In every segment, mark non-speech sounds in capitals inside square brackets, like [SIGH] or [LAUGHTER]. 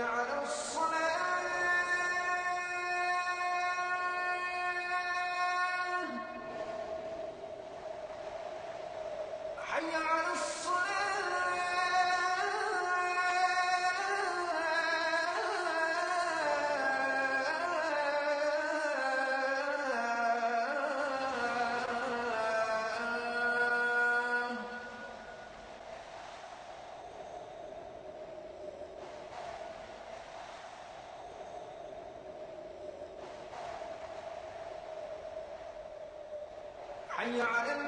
على الصراط يعني على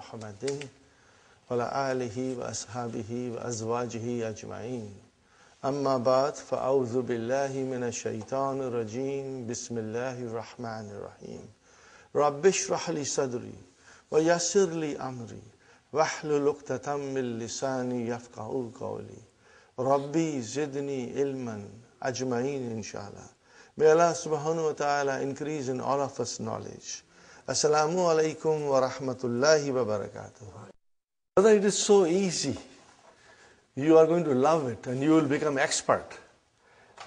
محمد وعلى آله وأصحابه وأزواجه أجمعين. أما بعد فأعوذ بالله من الشيطان الرجيم. بسم الله الرحمن الرحيم. رب اشرح لي صدري ويسر لي أمري. واحلل عقدة من لساني يفقهوا قولي. ربي زدني علما أجمعين إن شاء الله. May Allah subhanahu wa ta'ala increase in all of us knowledge. Assalamu alaikum wa rahmatullahi wa barakatuh. Brother, it is so easy. You are going to love it and you will become expert.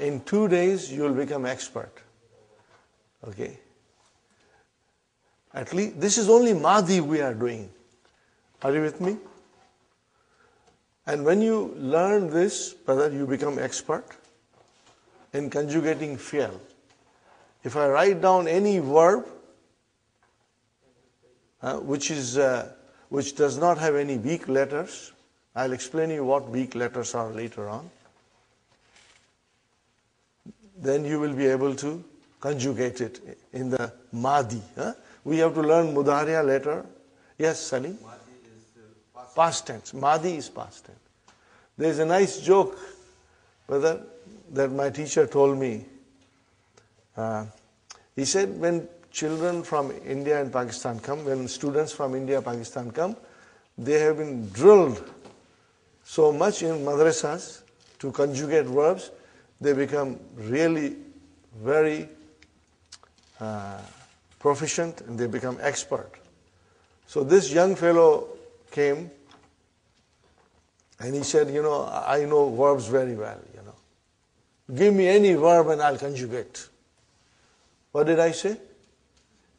In two days, you will become expert. Okay? At least, this is only Madhi we are doing. Are you with me? And when you learn this, brother, you become expert in conjugating fi'l. If I write down any verb uh, which is uh, which does not have any weak letters, I'll explain you what weak letters are later on. Then you will be able to conjugate it in the madi. huh? We have to learn mudariya later. Yes, Salim? Past tense. Madi is past tense. There is a nice joke, brother, that my teacher told me. Uh, he said when children from India and Pakistan come, when students from India and Pakistan come, they have been drilled so much in madrasas to conjugate verbs, they become really very uh, proficient and they become expert. So this young fellow came and he said, You know, I know verbs very well, you know. Give me any verb and I'll conjugate. What did I say?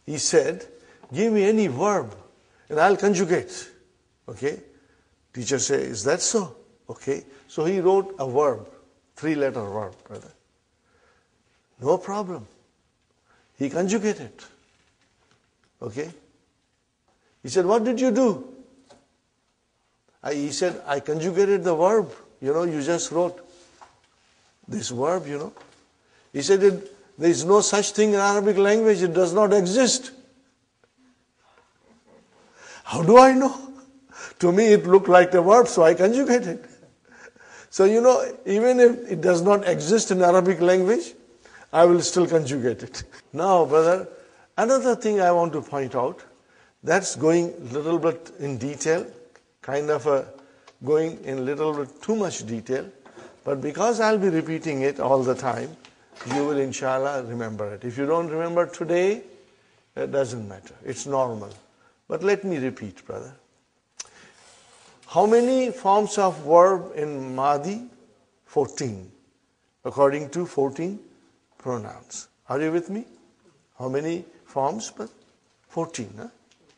He said, Give me any verb and I'll conjugate. Okay? Teacher said, Is that so? Okay. So he wrote a verb, three letter verb, brother. No problem. He conjugated. Okay? He said, What did you do? I, he said, I conjugated the verb. You know, you just wrote this verb, you know. He said, There is no such thing in Arabic language, it does not exist. How do I know? To me, it looked like a verb, so I conjugated. So, you know, even if it does not exist in Arabic language, I will still conjugate it. [LAUGHS] Now, brother, another thing I want to point out, that's going a little bit in detail, kind of a going in a little bit too much detail, but because I'll be repeating it all the time, you will inshallah remember it. If you don't remember today, it doesn't matter. It's normal. But let me repeat, brother. How many forms of verb in Madi? 14. According to 14 pronouns. Are you with me? How many forms? But 14. Huh?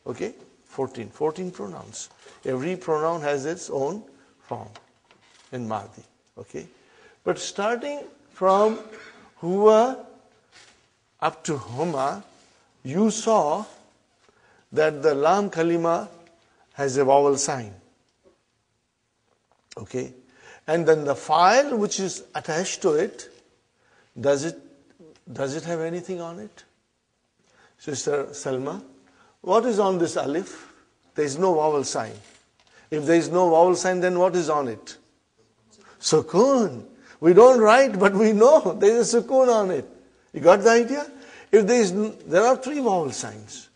Okay? 14. 14 pronouns. Every pronoun has its own form in Madi. Okay? But starting from Huwa up to Huma, you saw that the Lam Kalima has a vowel sign. Okay? And then the file which is attached to it, does it does it have anything on it? Sister Salma, what is on this alif? There is no vowel sign. If there is no vowel sign, then what is on it? Sukun. We don't write, but we know [LAUGHS] there is a sukun on it. You got the idea? If there is, there are three vowel signs.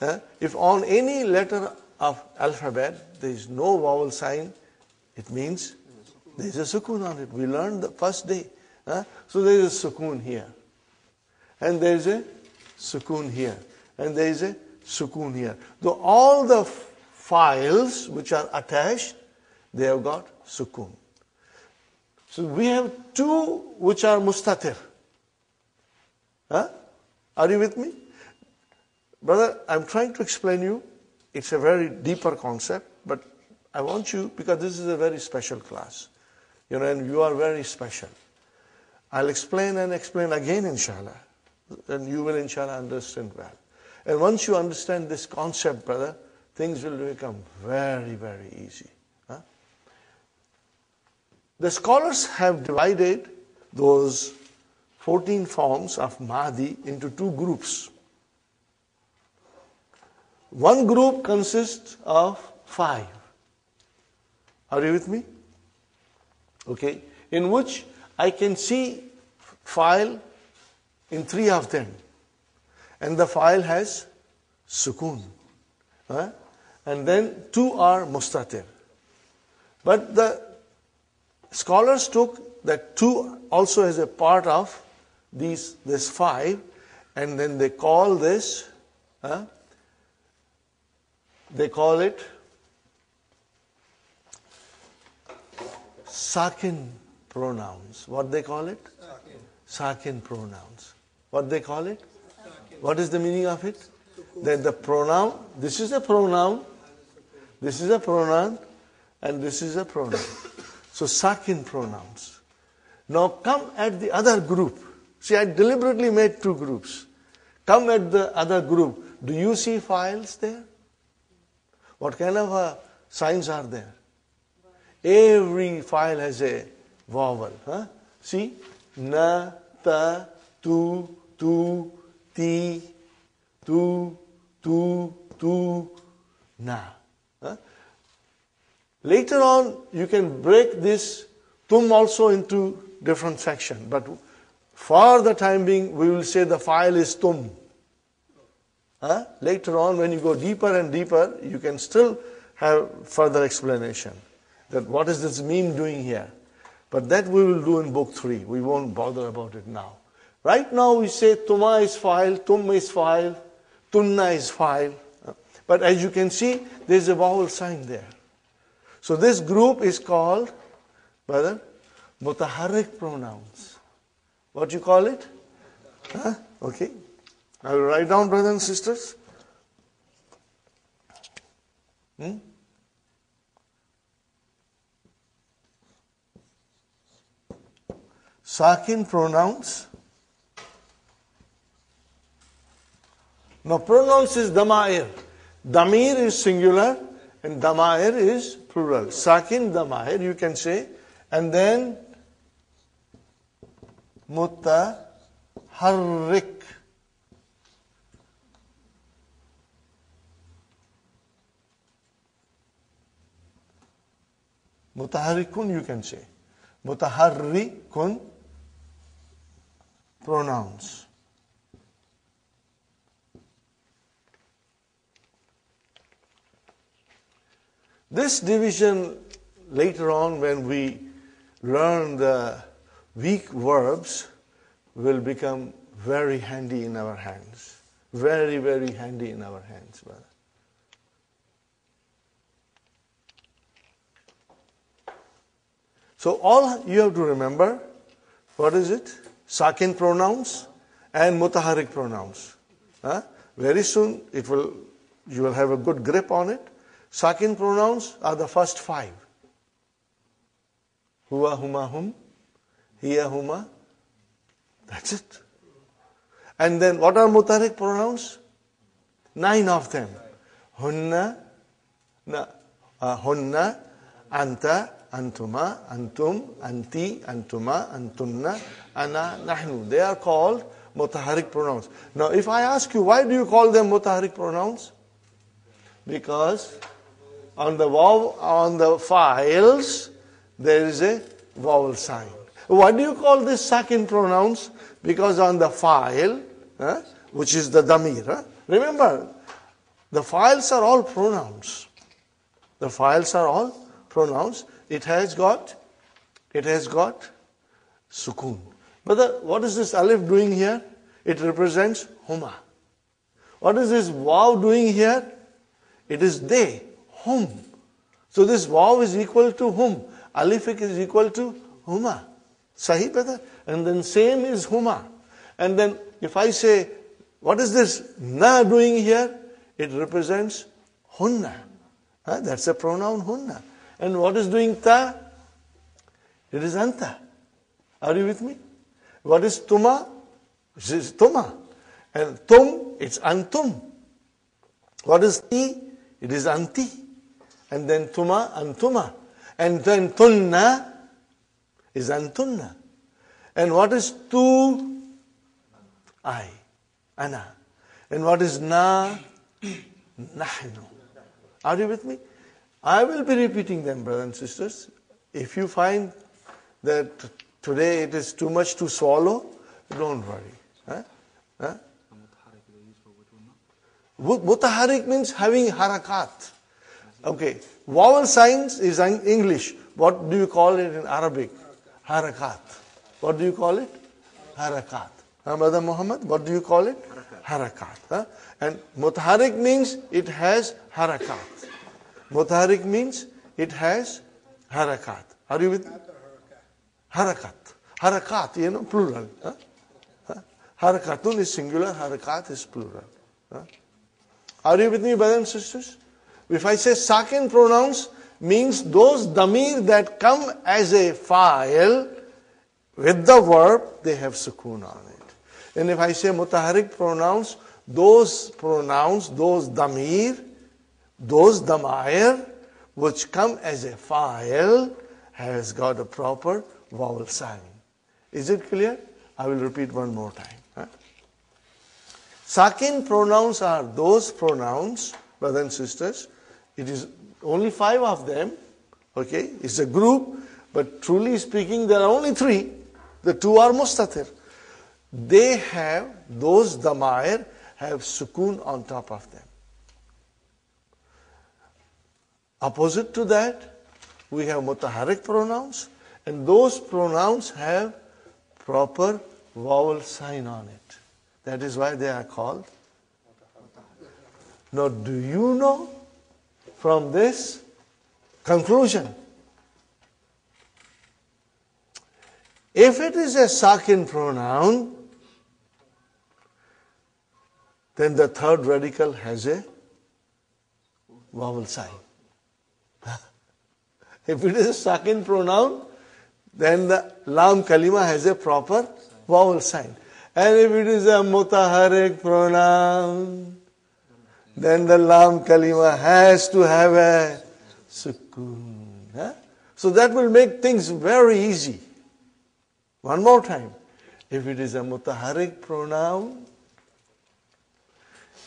Uh, if on any letter of alphabet there is no vowel sign, it means there is a sukun on it. We learned the first day. Uh, so there is a sukun here. And there is a sukun here. And there is a sukun here. Though all the files which are attached, they have got sukun. So we have two which are mustatir. Huh? Are you with me? Brother, I'm trying to explain you. It's a very deeper concept, but I want you, because this is a very special class, you know, and you are very special. I'll explain and explain again, inshallah, and you will, inshallah, understand well. And once you understand this concept, brother, things will become very, very easy. The scholars have divided those 14 forms of Madi into two groups. One group consists of five. Are you with me? Okay. In which I can see file in three of them. And the file has sukun. And then two are mustatir. But the scholars took that two also as a part of these this five, and then they call this huh? they call it sakin pronouns. What they call it? Sakin pronouns. What they call it? What is the meaning of it? That the pronoun, this is a pronoun, this is a pronoun, and this is a pronoun. So sakin pronouns. Now come at the other group. See, I deliberately made two groups. Come at the other group. Do you see files there? What kind of uh, signs are there? Every file has a vowel. Huh? See? Na, ta, tu, tu, ti, tu, tu, tu, na. Huh? Later on, you can break this tum also into different section. But for the time being, we will say the file is tum. Huh? Later on, when you go deeper and deeper, you can still have further explanation that what is this meme doing here. But that we will do in book three. We won't bother about it now. Right now we say tuma is file, tum is file, tunna is file. But as you can see, there's a vowel sign there. So this group is called, brother, mutaharrik pronouns. What you call it? Huh? Okay. I will write down, brothers and sisters. Hmm? Sakin pronouns. Now, pronouns is dama'ir. Damir is singular and Damair is plural. Sakin Damair, you can say. And then Mutaharrik. Mutaharrikun you can say. Mutaharrikun pronouns. This division later on when we learn the weak verbs will become very handy in our hands. Very, very handy in our hands, brother. So all you have to remember, what is it? Sakin pronouns and mutaharik pronouns. Huh? Very soon it will, you will have a good grip on it. Sakin pronouns are the first five. Huwa, huma, hum, hiya, huma. That's it. And then what are mutaharik pronouns? Nine of them. Hunna, na, uh, hunna, anta, antuma, antum, anti, antuma, antunna, ana, nahnu. They are called mutaharik pronouns. Now, if I ask you, why do you call them mutaharik pronouns? Because on the vowel, on the files, there is a vowel sign. Why do you call this sakin pronouns? Because on the file, which is the damir, remember, the files are all pronouns. The files are all pronouns. It has got, it has got sukun. But the, what is this alif doing here? It represents huma. What is this waw doing here? It is they, hum. So this waw is equal to hum. Alifik is equal to huma. Sahih brother? And then same is huma. And then if I say, what is this na doing here? It represents hunna. Huh? That's a pronoun hunna. And what is doing ta? It is anta. Are you with me? What is tuma? It is tuma. And tum, it's antum. What is ti? It is anti. And then tuma, antuma. And then tunna is antunna. And what is tu? I. Ana. And what is na? Nahnu. Are you with me? I will be repeating them, brothers and sisters. If you find that today it is too much to swallow, don't worry. Huh? Huh? Mutaharik means having harakat. Okay. Vowel signs is English. What do you call it in Arabic? Harakat. What do you call it? Harakat. Huh, Brother Muhammad, what do you call it? Harakat. Huh? And mutaharik means it has harakat. Mutaharik means it has harakat. Are you with me? Harakat. Harakat, you know, plural. Huh? Harakatun is singular, harakat is plural. Huh? Are you with me, brothers and sisters? If I say sakin pronouns, means those damir that come as a file with the verb, they have sukoon on it. And if I say mutaharik pronouns, those pronouns, those damir, those damair which come as a file has got a proper vowel sign. Is it clear? I will repeat one more time. Huh? Sakin pronouns are those pronouns, brothers and sisters. It is only five of them. Okay, it's a group, but truly speaking, there are only three. The two are mustatir. They have those damair have sukun on top of them. Opposite to that, we have mutaharik pronouns, and those pronouns have proper vowel sign on it. That is why they are called. Now, do you know from this conclusion? If it is a sakin pronoun, then the third radical has a vowel sign. [LAUGHS] If it is a sakin pronoun, then the lam kalima has a proper vowel sign. And if it is a mutaharik pronoun, then the lam kalima has to have a sukoon. Huh? So that will make things very easy. One more time. If it is a mutaharik pronoun,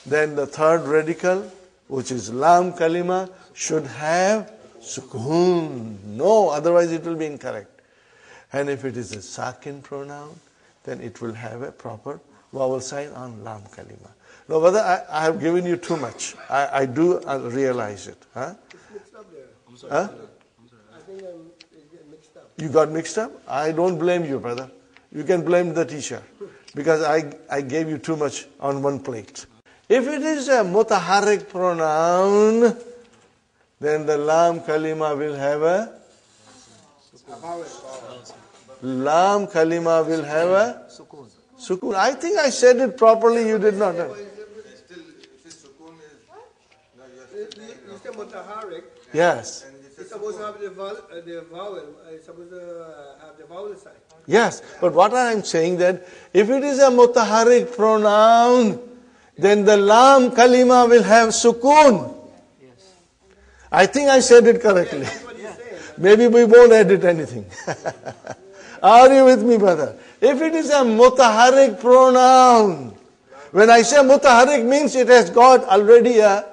then the third radical, which is lam kalima, should have sukoon. No, otherwise it will be incorrect. And if it is a sakin pronoun, then it will have a proper vowel sign on lam kalima. No, brother, I, I have given you too much. I, I do uh, realize it. Huh? mixed up there. Huh? I think I'm getting mixed up. You got mixed up? I don't blame you, brother. You can blame the teacher because I, I gave you too much on one plate. If it is a mutaharik pronoun, then the lam kalima will have a lam kalima will have a sukun. I think I said it properly. You did not. Still, if it's sukoon is, no, you have You you Yes. and it's it's supposed to have the vowel, uh, the vowel, uh, it's supposed to uh, have the vowel sign. Yes, but what I am saying that if it is a mutaharik pronoun, then the lam kalima will have sukun. Yes. I think I said it correctly. That's what you're saying. [LAUGHS] Maybe we won't edit anything. [LAUGHS] Are you with me, brother? If it is a mutaharik pronoun, when I say mutaharik means it has got already a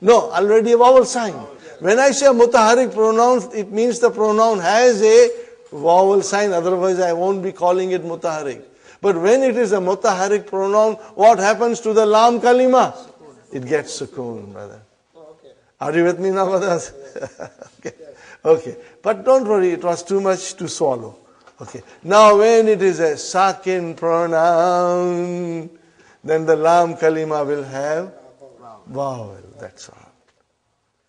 no, already a vowel sign. When I say mutaharik pronoun, it means the pronoun has a vowel sign, otherwise I won't be calling it mutaharik. But when it is a mutaharik pronoun, what happens to the lam kalima? It gets sukoon, brother. Are you with me now, brothers? [LAUGHS] okay. okay. But don't worry, it was too much to swallow. Okay. Now, when it is a sakin pronoun, then the lam kalima will have vowel. That's all.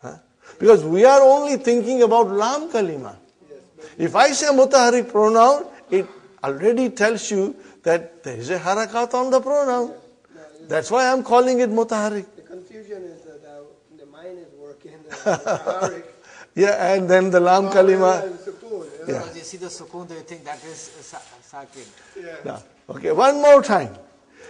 Huh? Because we are only thinking about lam kalima. If I say Mutahari pronoun, it already tells you that there is a harakat on the pronoun. That's why I'm calling it Mutahari. The confusion is that uh, the mind is working, the. [LAUGHS] Yeah, and then the lam kalima. and sukoon, you know? Yeah. Because you see the sukoon, you think that is sa- sakin. Now, okay, one more time.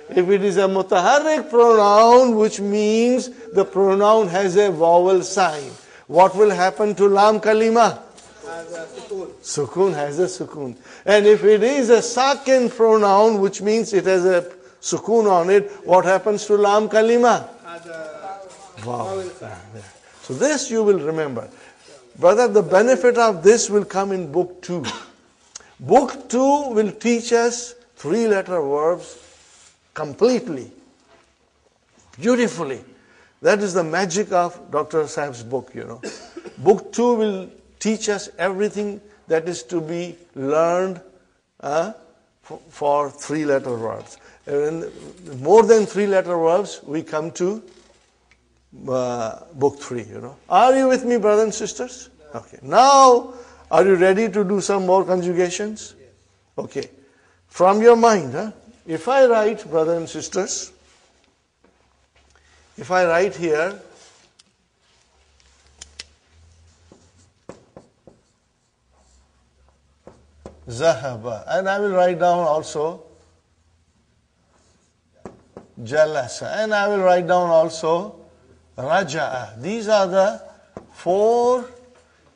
If it is a mutaharrik pronoun, which means the pronoun has a vowel sign, what will happen to lam kalima? Sukoon. Sukun has a sukun. And if it is a sakin pronoun, which means it has a sukun on it, what happens to lam kalima? Wow. So this you will remember. Brother, the benefit of this will come in book two. Book two will teach us three letter verbs completely, beautifully. That is the magic of Dr. Saib's book, you know. book two will teach us everything that is to be learned uh, for, for three letter verbs. And more than three letter verbs, we come to uh, book three, you know. Are you with me, brothers and sisters? Okay. Now, are you ready to do some more conjugations? Yes. Okay. From your mind, huh? If I write, brothers and sisters, if I write here, Zahaba, and I will write down also Jalasa, and I will write down also Raja'a. These are the four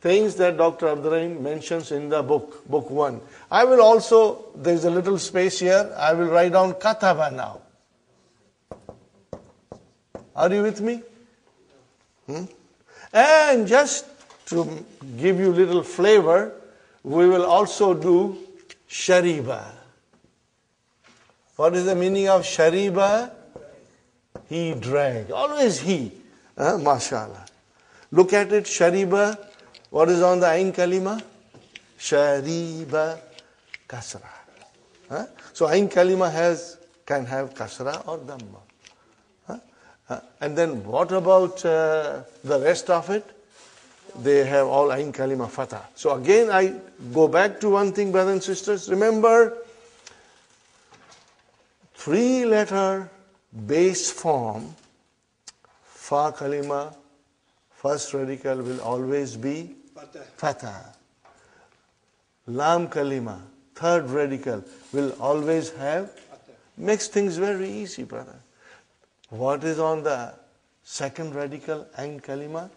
things that Dr. Abdurrahim mentions in the book, book one. I will also, there's a little space here, I will write down Kataba now. Are you with me? Hmm? And just to give you little flavor, we will also do Shariba. What is the meaning of Shariba? He drank. Always he. Huh? MashaAllah. Look at it, Shariba. What is on the Ain Kalima? Shariba Kasra. Huh? So Ain Kalima has, can have Kasra or Dhamma. Huh? Uh, and then what about uh, the rest of it? They have all Ain Kalima Fatah. So again, I go back to one thing, brothers and sisters. Remember, three letter base form, Fa Kalima, first radical will always be Fatah. Lam Kalima, third radical, will always have, makes things very easy, brother. What is on the second radical ain kalima?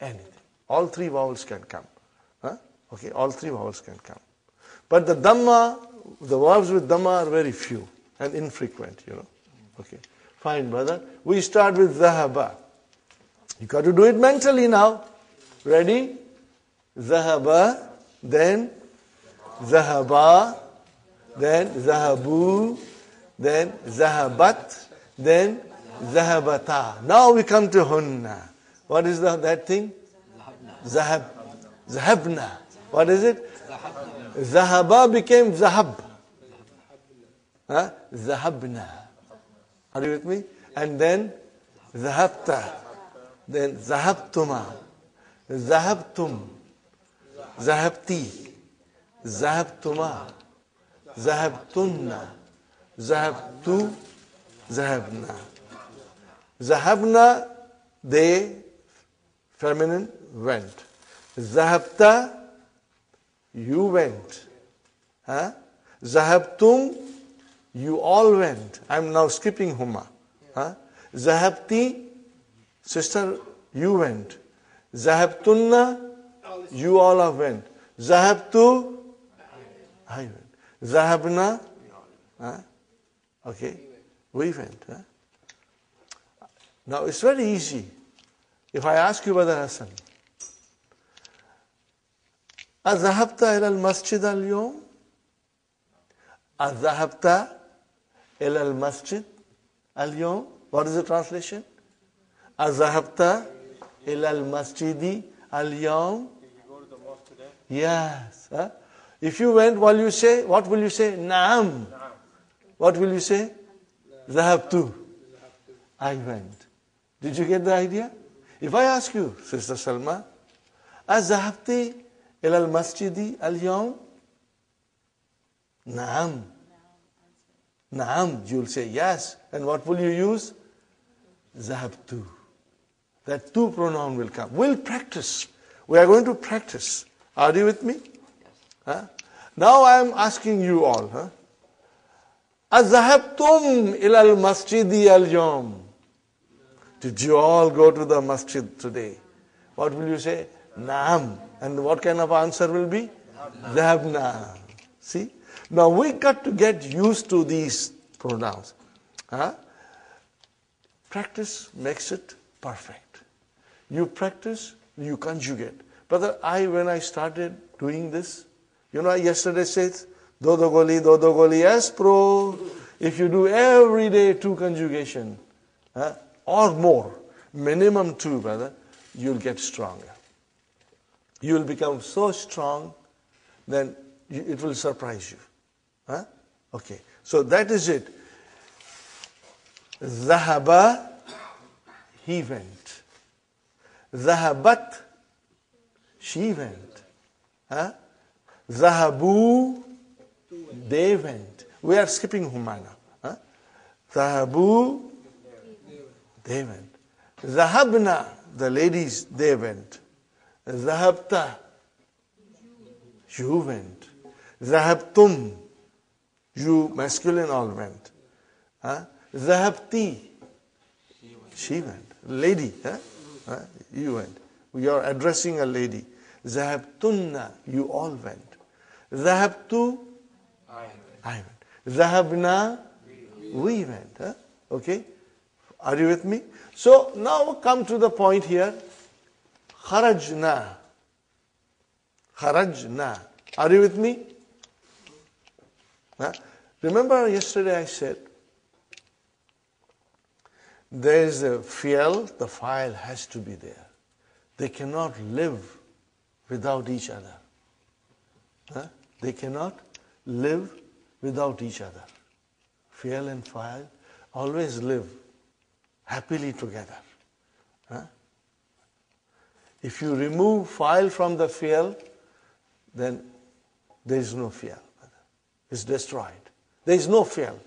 Anything. All three vowels can come. Huh? Okay, all three vowels can come. But the dhamma, the verbs with dhamma are very few and infrequent, you know. Mm. Okay. Fine, brother. We start with zahaba. You got to do it mentally now. Ready? Zahaba, then zahaba, then zahabu, then zahabat, then zahabata. Now we come to hunna. What is the, that thing? Zahab. Zahabna. What is it? Zahaba became zahab. Huh? Zahabna. Are you with me? And then zahabta. Then zahabtuma. Zahabtum. Zahabti. Zahabtuma. Zahabtunna. Zahabtu. Zahabna. Zahabna, they, feminine, went. Zahabta, you went. Huh? You all went. I'm now skipping Huma. Huh? Sister, you went. Zahabtunna, you all have went. Zahabtu, I went. Zahabna, huh? okay, we went. Huh? Now it's very easy. If I ask you, Brother Hassan, أذهبت إلى المسجد اليوم؟ أذهبت إلى المسجد اليوم؟ What is the translation? أذهبت إلى المسجد اليوم? Yes. Huh? If you went, what will you say? What will you say? Naam. What will you say? Zahabtu. I went. Did you get the idea? If I ask you, Sister Salma, Azahabti ila al-masjidi al yam, Naam. Naam, you'll say yes. And what will you use? Zahabtu. That two pronoun will come. We'll practice. We are going to practice. Are you with me? Huh? Now I am asking you all. Huh? أذهبتم إلى المسجد اليوم? Did you all go to the masjid today? What will you say? Naam. And what kind of answer will be? Dhahabna. See? Now we got to get used to these pronouns. Huh? Practice makes it perfect. You practice, you conjugate. Brother, I when I started doing this, you know, I yesterday said, dodo goli, dodo goli, yes. If you do every day two conjugation, huh, or more, minimum two, brother, you'll get stronger. You will become so strong, then it will surprise you. Huh? Okay, so that is it. Zahaba, he went. Zahabat, she went. Huh? Zahabu, they went. We are skipping Humana. Huh? Zahabu, they went. Zahabna, the ladies, they went. Zahabta, you went. Zahabtum, you masculine all went. Huh? Zahabti, she went. Lady, huh? Huh? you went. You are addressing a lady. Zahabtunna, you all went. Zahabtu, I went. Zahabna, we went. Huh? Okay? Are you with me? So now come to the point here. Kharajna. Kharajna. Are you with me? Huh? Remember yesterday I said there is a fiel, the file has to be there. They cannot live without each other. Huh? They cannot live without each other. Fiel and file always live happily together. Huh? If you remove file from the fiel, then there is no fiel. It's destroyed. There is no fiel.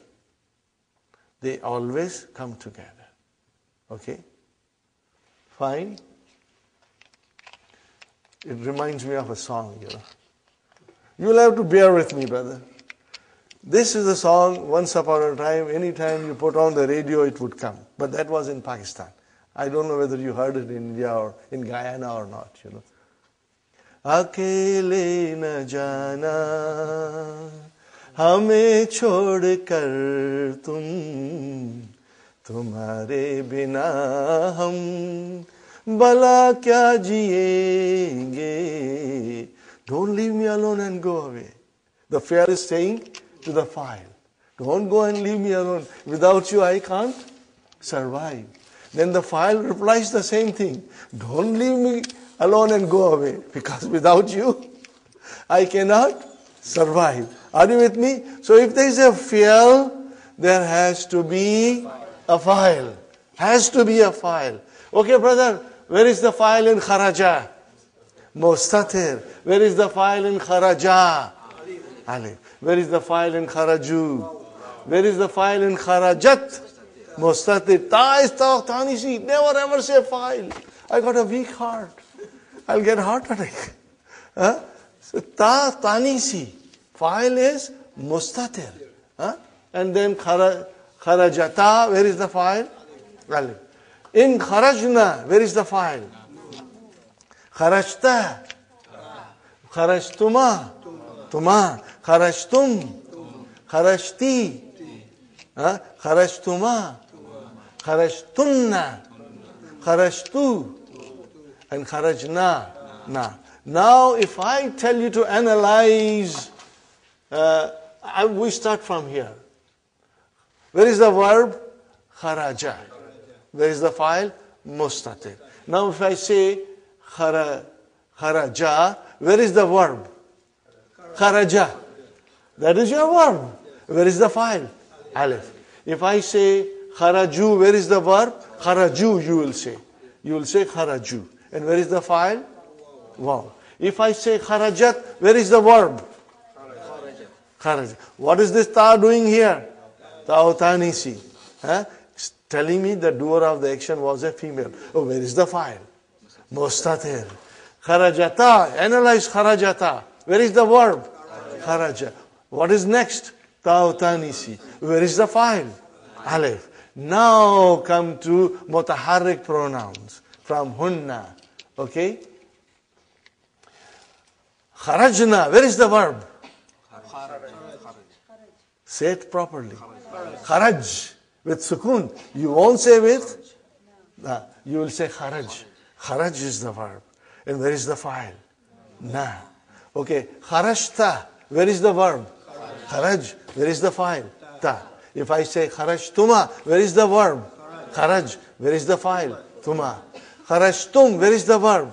They always come together. Okay? Fine. It reminds me of a song, you know. You'll have to bear with me, brother. This is a song, once upon a time, anytime you put on the radio, it would come. But that was in Pakistan. I don't know whether you heard it in India or in Guyana or not, you know. अकेले न जाना हमें छोड़ कर तुम तुम्हारे बिना हम भला क्या Don't leave me alone and go away. The fiel is saying to the file, Don't go and leave me alone. Without you, I can't survive. Then the file replies the same thing Don't leave me alone and go away, because without you, I cannot survive. Are you with me? So if there is a file, there has to be a file. Has to be a file. Okay, brother, where is the file in Kharaja? Mustatir. Where is the file in Kharaja? Alif. Where is the file in Kharaju? Where is the file in Kharajat? Mustatir. Ta, tanisi. Never ever say file. I got a weak heart. I'll get heart attack. Huh? So ta tanisi. File is mustatir. Huh? And then khara, kharajata, where is the file? Alif. In kharajna, where is the file? Kharajta. Kharajtuma. Tuma. Kharajtum. Kharajti. Kharajtuma. Kharajtunna. Kharajtu. And kharajna. Na. Now, if I tell you to analyze, uh, I, we start from here. Where is the verb? Kharaja. Where is the file? Mustatir. Now, if I say khara, kharaja, where is the verb? Kharaja. That is your verb. Where is the file? Aleph. If I say kharaju, where is the verb? Kharaju, you will say. You will say kharaju. And where is the file? Wow. If I say kharajat, where is the verb? Kharajat. What is this ta doing here? Ta'utanisi. Huh? Telling me the doer of the action was a female. Oh, where is the file? Mustatir. Kharajata. Analyze kharajata. Where is the verb? Kharaja. What is next? Ta'utanisi. Where is the file? Aleph. Now come to mutaharrik pronouns from hunna. Okay? Kharajna. Where is the verb? Say it properly. Kharaj. With sukun. You won't say with? Nah, you will say kharaj. Kharaj is the verb. And where is the file? Na. Okay. Kharajta. Where is the verb? Kharaj. Where is the file? Ta. If I say kharajtuma, where is the verb? Kharaj. Where is the file? Tuma. Kharajtum. Where is the verb?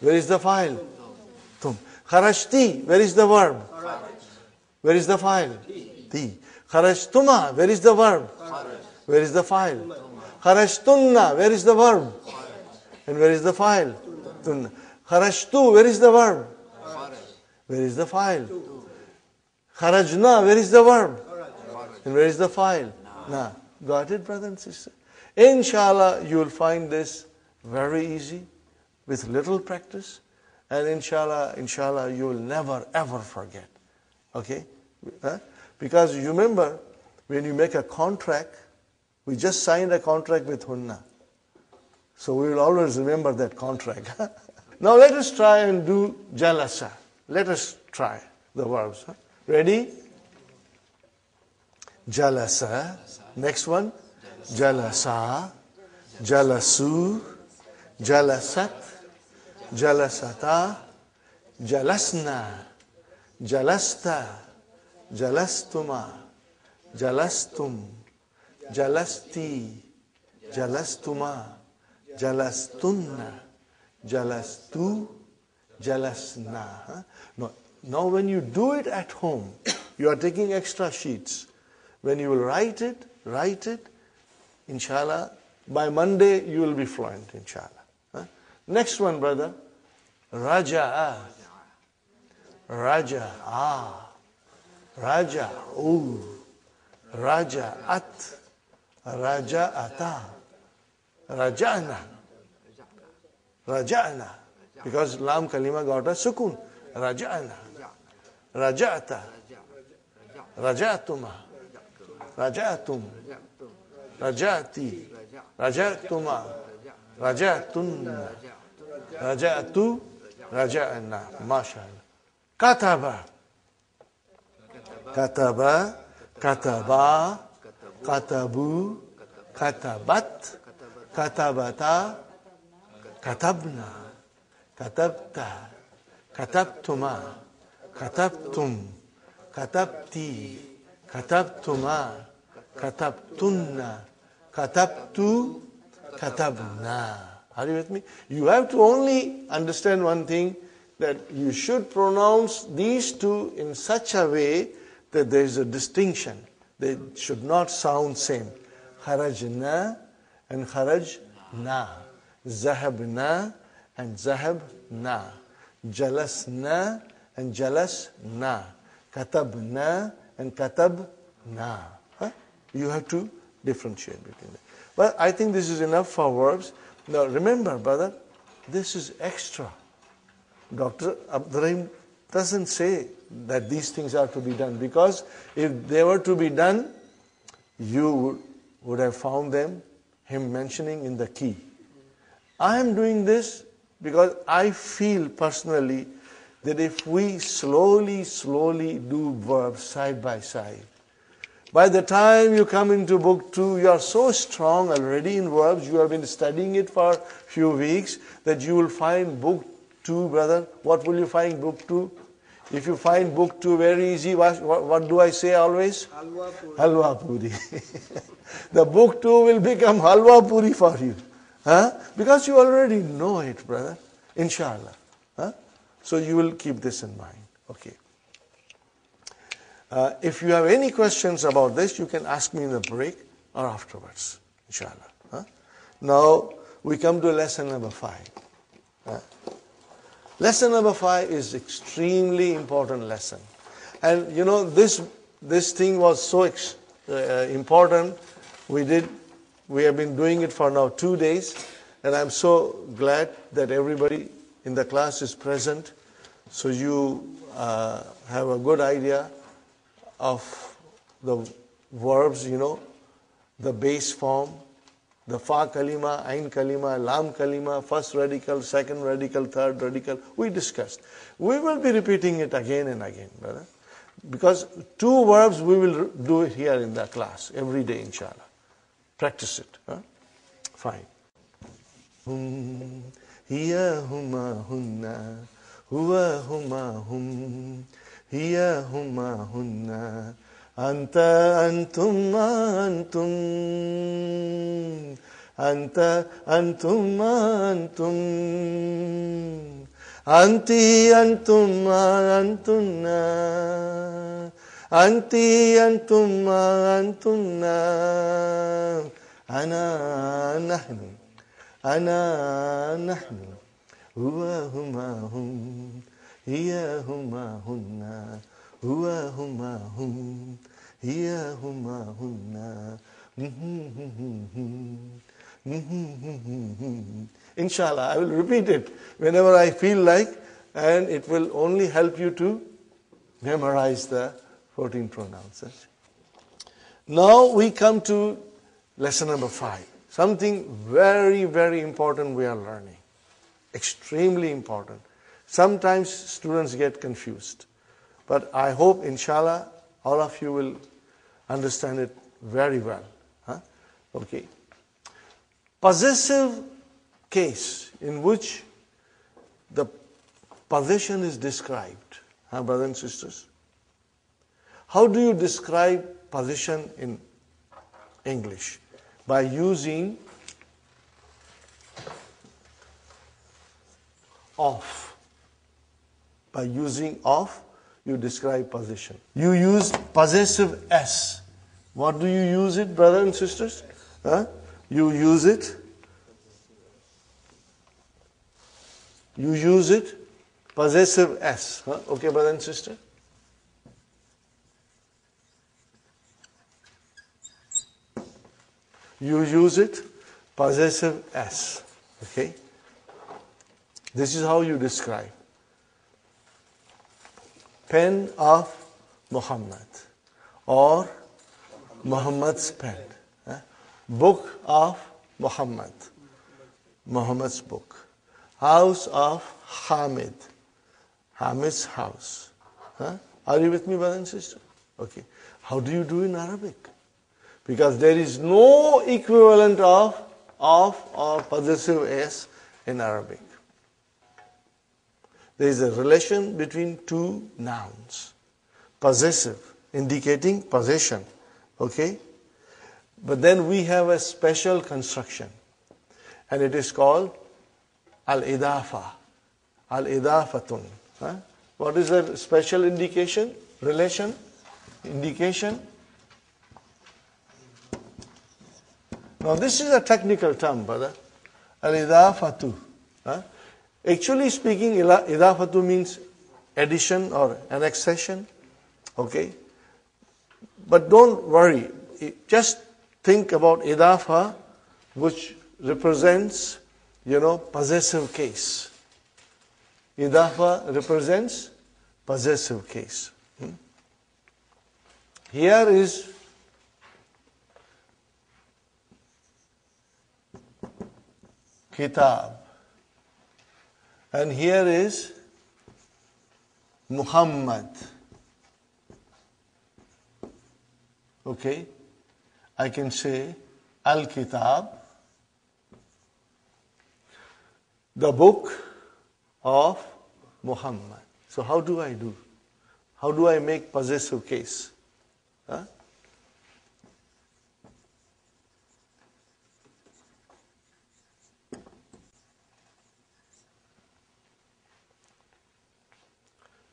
Where is the file? Tum. Kharajti. Where is the verb? Where is the file? Ti. Kharajtuma. Where is the verb? Where is the file? Kharajtunna. Where is the verb? And where is the file? Tunna. Kharajtu. Where is the verb? Where is the file? Kharajna. Where is the verb? And where is the file? Na. Got it, brother and sister? Inshallah, you will find this very easy with little practice. And inshallah, inshallah, you will never ever forget. Okay? Huh? Because you remember, when you make a contract, we just signed a contract with Hunna. So we will always remember that contract. [LAUGHS] now let us try and do jalasa. Let us try the verbs. Ready? Jalasa. Next one. Jalasa. Jalasu. Jalasat. Jalasata. Jalasna. Jalasta. Jalastuma. Jalastum. Jalasti. Jalastuma. Jalastunna. Jalastu. Jalasna. Now, now, when you do it at home, you are taking extra sheets. When you will write it, write it, inshallah, by Monday you will be fluent, inshallah. Huh? Next one, brother. Raja. Raja. رجعوا رجعت رجعتا رجعنا. رجعنا. Because lam kalima got a sukun رجعنا. رجعت. رجعتما. رجعتم. رجعتي. رجعتما. رجعتن. رجعت رجعنا. ما شاء الله. كتب. Kataba. Kataba. Katabu. Katabat. Katabata. Katabna. Katabta. Katabtuma. Katabtum. Katabti. Katabtuma. Katabtunna. Katabtu. Katabna. Are you with me? You have to only understand one thing that you should pronounce these two in such a way that there is a distinction. They should not sound same. Kharajna and kharajna. Zahabna and zahabna. Jalasna and jalasna. Katabna and katabna. Huh? You have to differentiate between them. But I think this is enough for verbs. Now remember, brother, this is extra. Dr. Abdur Rahim doesn't say that these things are to be done because if they were to be done, you would- have found them, him mentioning in the key. I am doing this because I feel personally that if we slowly, slowly do verbs side by side, by the time you come into book two, you are so strong already in verbs, you have been studying it for a few weeks, that you will find book two, brother. What will you find book two? If you find book two very easy, what, what, do I say always? Halwa puri. Halwa puri. [LAUGHS] the book two will become halwa puri for you. Huh? Because you already know it, brother. Inshallah. Huh? So you will keep this in mind. Okay. Uh, if you have any questions about this, you can ask me in the break or afterwards, inshallah. Huh? Now we come to lesson number five. Huh? Lesson number five is extremely important lesson, and you know this this thing was so ex- uh, important. We did we have been doing it for now two days, and I'm so glad that everybody in the class is present, so you uh, have a good idea of the verbs, you know, the base form, the fa kalima, ain kalima, lam kalima, first radical, second radical, third radical. We discussed. We will be repeating it again and again, brother. Because two verbs we will do it here in the class every day, inshallah. Practice it. Huh? Fine. Hiya huma hunna, huwa huma hum, hiya huma hunna, أنت أنتم أنتم أنت أنتم أنتم أنت أنتم أنتن أنت أنتم أنتن أنا نحن أنا نحن هو هما هم هي هما هن هو هما هم هي هما هن Inshallah, I will repeat it whenever I feel like, and it will only help you to memorize the 14 pronouns. Now we come to lesson number five. Something very, very important we are learning. Extremely important. Sometimes students get confused. But I hope, inshallah, all of you will understand it very well. Huh? Okay. Possessive case in which the possession is described. Huh, brothers and sisters? How do you describe possession in English? By using of. By using of, you describe possession. You use possessive S. What do you use it, brothers and sisters? Huh? You use it. You use it, possessive S. Huh? Okay, brother and sister? You use it, possessive S. Okay? This is how you describe. Pen of Muhammad. or Muhammad's pen. huh? Book of Muhammad. Muhammad's book. House of Hamid. Hamid's house. Huh? Are you with me, brother and sister? Okay. How do you do in Arabic? Because there is no equivalent of of or possessive s in Arabic. There is a relation between two nouns. Possessive, indicating possession. Okay? But then we have a special construction. And it is called al-idafa. Al-idafatun. Huh? What is the special indication? Relation? Indication? Now this is a technical term, brother. Al-idafatu. Huh? Actually speaking, idafatu means addition or annexation. Okay? But don't worry. Just think about idafa, which represents, you know, possessive case. Idafa represents possessive case. Hmm? Here is kitab. And here is Muhammad. Okay? I can say Al Kitab, the book of Muhammad. So, how do I do? How do I make possessive case? Huh?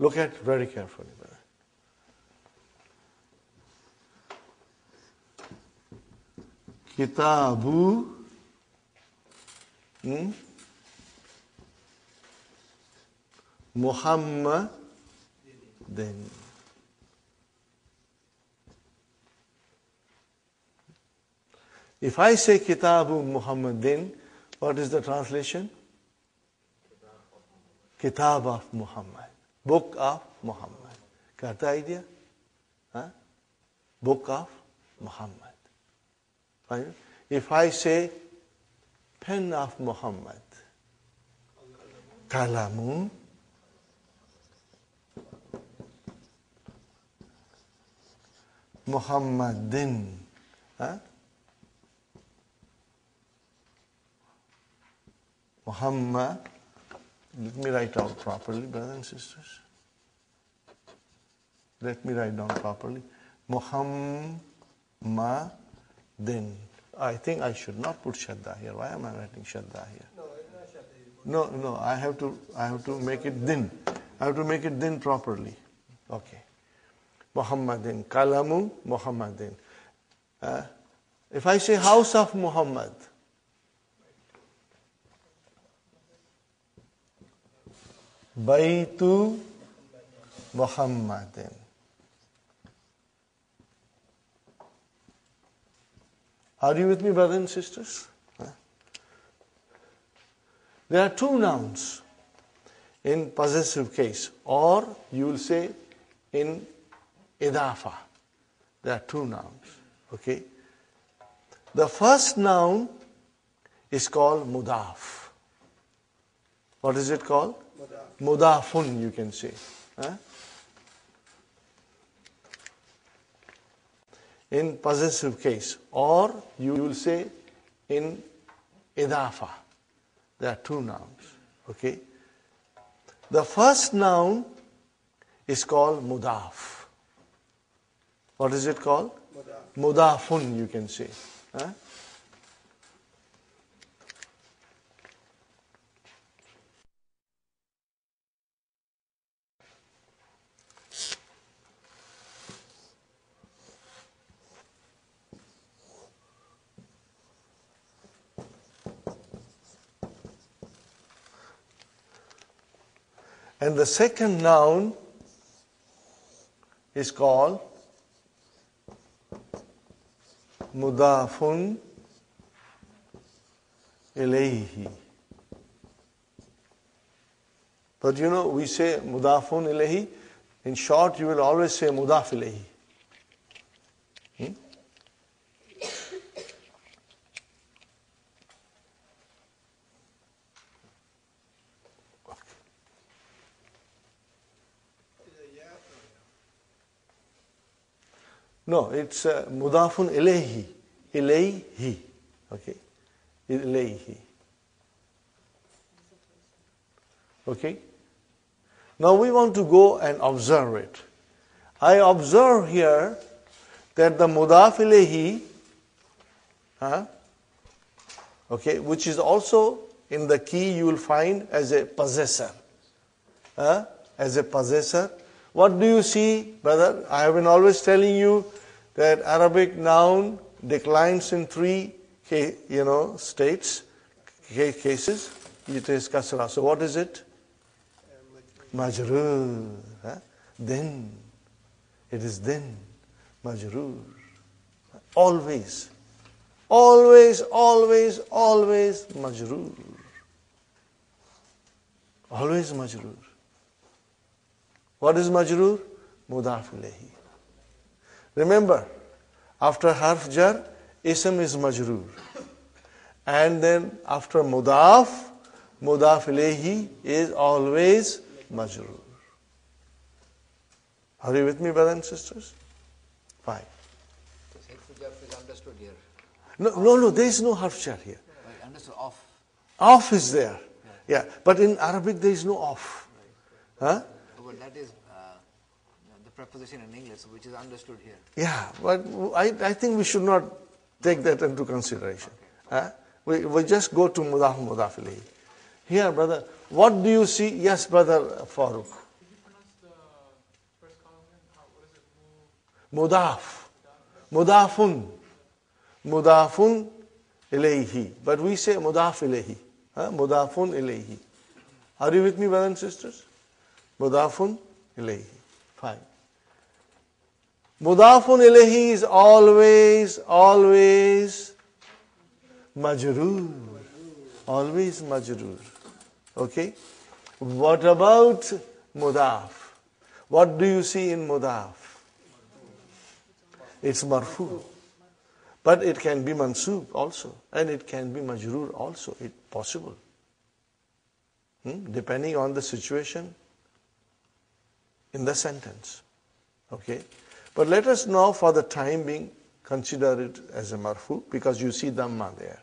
Look at very carefully. Kitabu hmm? Muhammadin. If I say Kitabu Muhammadin, what is the translation? Kitab of Muhammad. Book of Muhammad. Got the idea? Huh? Book of Muhammad. If I say pen of Muhammad, kalamu, Muhammadin. Huh? Muhammad. Let me write out properly, brothers and sisters. Let me write down properly. Muhammadin. I think I should not put Shadda here. Why am I writing Shadda here? No, it's not Shadda. No, no, I have to I have to make it din. I have to make it din properly. Okay. Muhammadin. Kalamu Muhammadin. Uh, if I say house of Muhammad, Baitu Muhammadin. Are you with me, brothers and sisters? There are two nouns in possessive case, or you will say in idafa. There are two nouns. Okay? The first noun is called mudaf. What is it called? Mudafun, you can say. Huh? In possessive case, or you will say in idafa. There are two nouns. Okay? The first noun is called mudaf. What is it called? Mudafun, you can say. Huh? And the second noun is called mudafun ilayhi. But you know, we say mudafun ilayhi. In short, you will always say mudaf. No, it's uh, mudafun ilayhi. Ilayhi. Okay? Ilayhi. Okay? Now we want to go and observe it. I observe here that the mudaf ilayhi, huh? okay, which is also in the key you will find as a possessor. Huh? As a possessor. What do you see, brother? I have been always telling you that Arabic noun declines in three, you know, states, ca- cases. It is kasra. So what is it? Majrur. Huh? Then. It is then. Majrur. Always. Always, always, always majrur. Always majrur. What is majrur? Mudaf ilayhi. Remember, after harf jar, ism is majrur. And then after mudaf, mudaf ilayhi is always majrur. Are you with me, brothers and sisters? Fine. No, no, no, there is no harf jar here. Off. Off is there. Yeah, but in Arabic there is no off. Huh? But that is uh, the preposition in English, which is understood here. Yeah, but I, I think we should not take that into consideration. Huh? We, we just go to mudaf mudaf ilayhi. Here, brother, what do you see? Yes, brother Farooq. Mudaf. Mudafun. Mudafun ilayhi. But we say mudaf ilayhi. Huh? Mudafun ilayhi. Are you with me, brothers and sisters? Mudafun ilayhi. Fine. Mudafun ilayhi is always, always majroor. Always majroor. Okay? What about mudaf? What do you see in mudaf? It's marfu. But it can be mansub also. And it can be majroor also. It's possible. Hmm? Depending on the situation in the sentence. Okay? But let us now, for the time being, consider it as a marfu because you see dhamma there.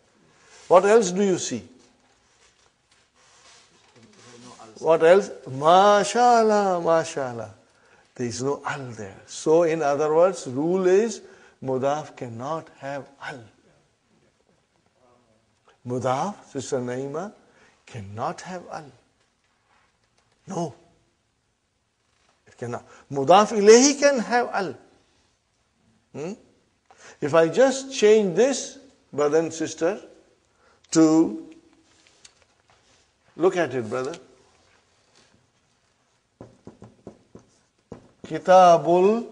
What else do you see? What else? MashaAllah, MashaAllah. There is no al there. So, in other words, rule is mudaf cannot have al. Mudaf, Sister Naima, cannot have al. No. Cannot. Mudaf ilayhi can have al. Hmm? If I just change this, brother and sister, to look at it, brother. Kitabul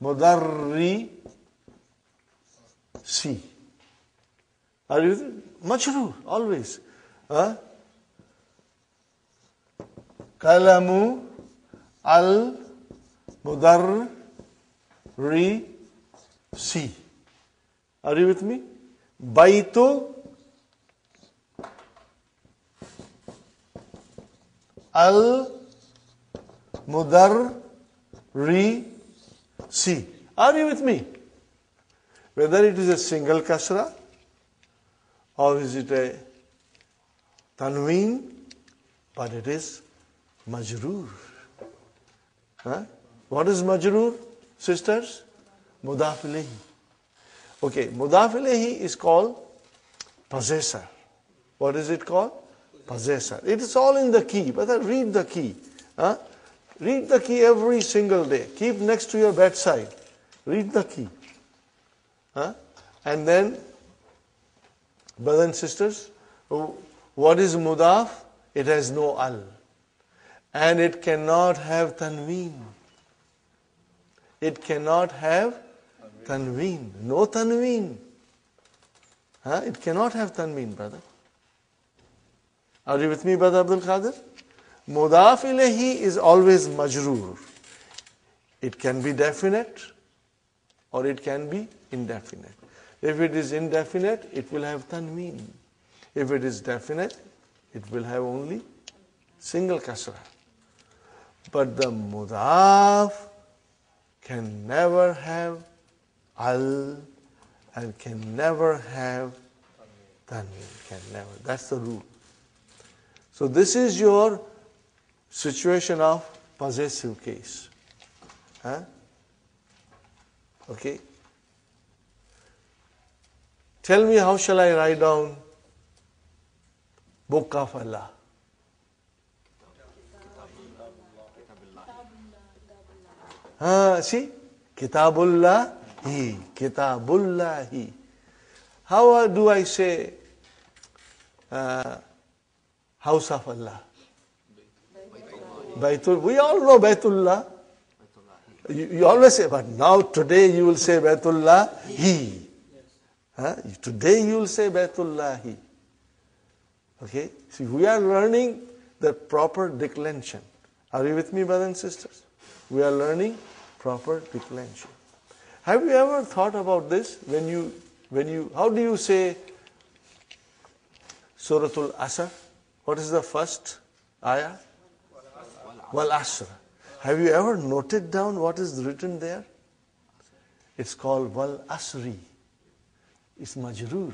Mudarri Si. Are you? Majrur, always. Huh? Kalamu al Mudarri Si. Are you with me? Baitu al Mudarri Si. Are you with me? Whether it is a single kasra or is it a tanween, but it is majroor. Huh? What is majroor, sisters? Mudaf ilayhi. Okay, mudaf ilayhi is called possessor. What is it called? Possessor. It is all in the key, but read the key. Huh? Read the key every single day. Keep next to your bedside. Read the key. Huh? And then, brothers and sisters, what is mudaf? It has no al. And it cannot have tanween. It cannot have tanween. No tanween. Huh? It cannot have tanween, brother. Are you with me, brother Abdul Qadir? Mudaf ilayhi is always majroor. It can be definite or it can be indefinite. If it is indefinite, it will have tanween. If it is definite, it will have only single kasra. But the mudaf can never have al and can never have tanween. Can never. That's the rule. So this is your situation of possessive case. Huh? Okay? Tell me how shall I write down Book of Allah? Ah, see? Kitabullahi. Kitabullahi. How do I say uh, House of Allah? Baitul. We all know Baitullah. You, you always say, but now today you will say Baitullahi. Huh? Today you will say Baitullahi. Okay? See, we are learning the proper declension. Are you with me, brothers and sisters? We are learning proper declension. Have you ever thought about this when you when you how do you say Suratul Asr? What is the first ayah? Wal Asr. Have you ever noted down what is written there? It's called Wal Asri. It's majroor.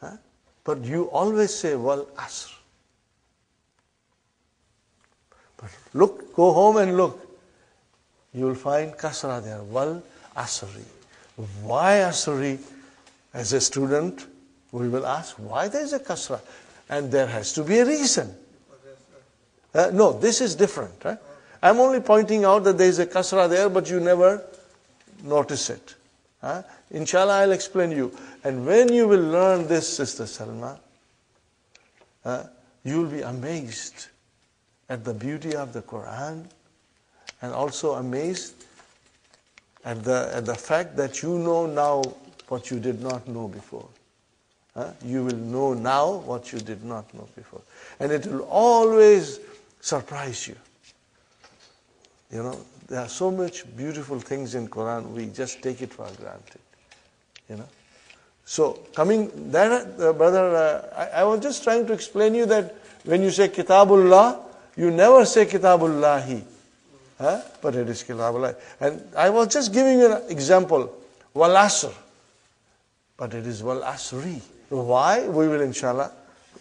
Huh? But you always say Wal Asr. But look, go home and look. You will find kasra there. Wal Asri. Why Asri? As a student, we will ask why there is a kasra. And there has to be a reason. Uh, no, this is different. Right? I'm only pointing out that there is a kasra there, but you never notice it. Huh? Inshallah, I'll explain you. And when you will learn this, Sister Salma, uh, you will be amazed at the beauty of the Quran and also amazed at the, at the fact that you know now what you did not know before. Huh? You will know now what you did not know before. And it will always surprise you. You know, there are so much beautiful things in Quran, we just take it for granted. You know. So coming, that, uh, brother, uh, I, I, was just trying to explain you that when you say Kitabullah, you never say Kitabullahi. Huh? But it is Kitabullah. And I was just giving you an example. Wal Asr. But it is Wal Asri. Why? We will inshallah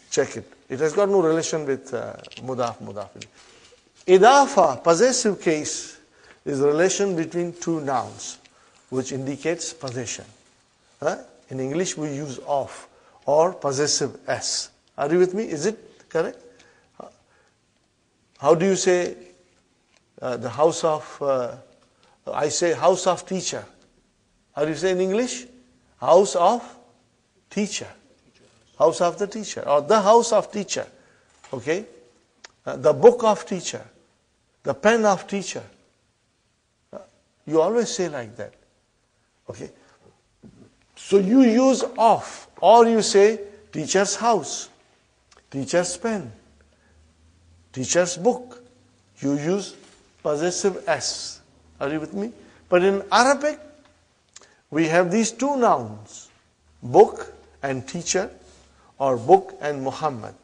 check it. It has got no relation with uh, mudaf, mudaf. Idafa, possessive case, is relation between two nouns, which indicates possession. Huh? In English, we use of or possessive s. Are you with me? Is it correct? How do you say uh, the house of, uh, I say house of teacher. How do you say in English? House of teacher. House of the teacher or the house of teacher. Okay? Uh, the book of teacher. The pen of teacher. Uh, you always say like that. Okay? So you use of or you say teacher's house, teacher's pen, teacher's book. You use possessive s. Are you with me? But in Arabic, we have these two nouns, book and teacher, or book and Muhammad.